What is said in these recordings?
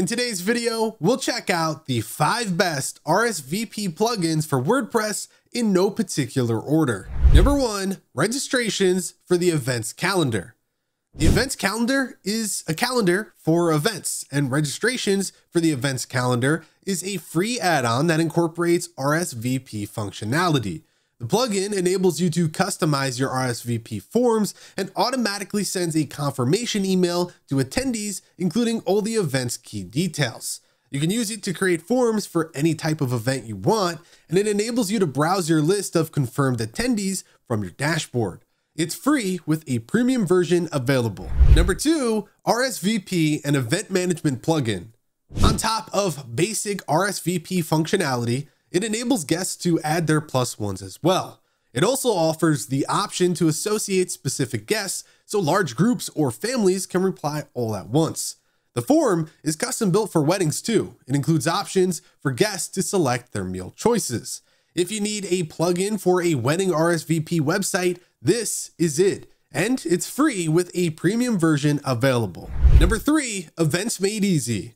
In today's video, we'll check out the five best RSVP plugins for WordPress in no particular order. Number one, registrations for the events calendar. The events calendar is a calendar for events, and registrations for the events calendar is a free add-on that incorporates RSVP functionality. The plugin enables you to customize your RSVP forms and automatically sends a confirmation email to attendees, including all the event's key details. You can use it to create forms for any type of event you want, and it enables you to browse your list of confirmed attendees from your dashboard. It's free with a premium version available. Number two, RSVP and event management plugin. On top of basic RSVP functionality, it enables guests to add their plus ones as well. It also offers the option to associate specific guests so large groups or families can reply all at once. The form is custom built for weddings too. It includes options for guests to select their meal choices. If you need a plugin for a wedding RSVP website, this is it. And it's free with a premium version available. Number three, Events Made Easy.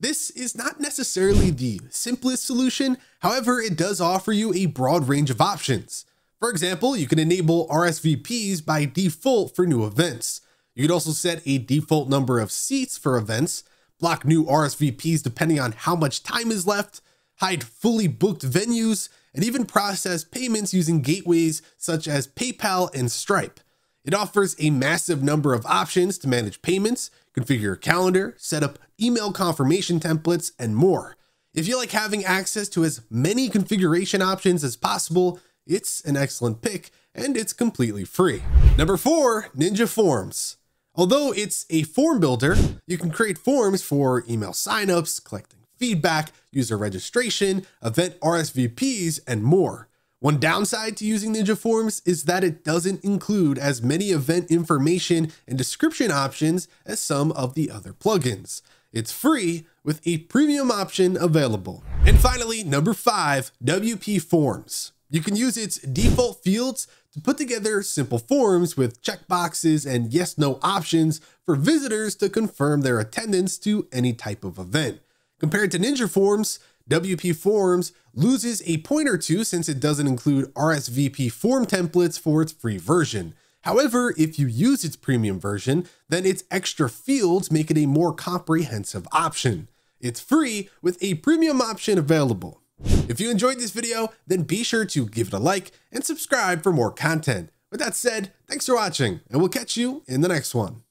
This is not necessarily the simplest solution, however, it does offer you a broad range of options. For example, you can enable RSVPs by default for new events. You can also set a default number of seats for events, block new RSVPs depending on how much time is left, hide fully booked venues, and even process payments using gateways such as PayPal and Stripe. It offers a massive number of options to manage payments, configure your calendar, set up email confirmation templates, and more. If you like having access to as many configuration options as possible, it's an excellent pick and it's completely free. Number four, Ninja Forms. Although it's a form builder, you can create forms for email signups, collecting feedback, user registration, event RSVPs, and more. One downside to using Ninja Forms is that it doesn't include as many event information and description options as some of the other plugins. It's free with a premium option available. And finally, number five, WP Forms. You can use its default fields to put together simple forms with checkboxes and yes no options for visitors to confirm their attendance to any type of event. Compared to Ninja Forms, WP Forms loses a point or two since it doesn't include RSVP form templates for its free version. However, if you use its premium version, then its extra fields make it a more comprehensive option. It's free with a premium option available. If you enjoyed this video, then be sure to give it a like and subscribe for more content. With that said, thanks for watching, and we'll catch you in the next one.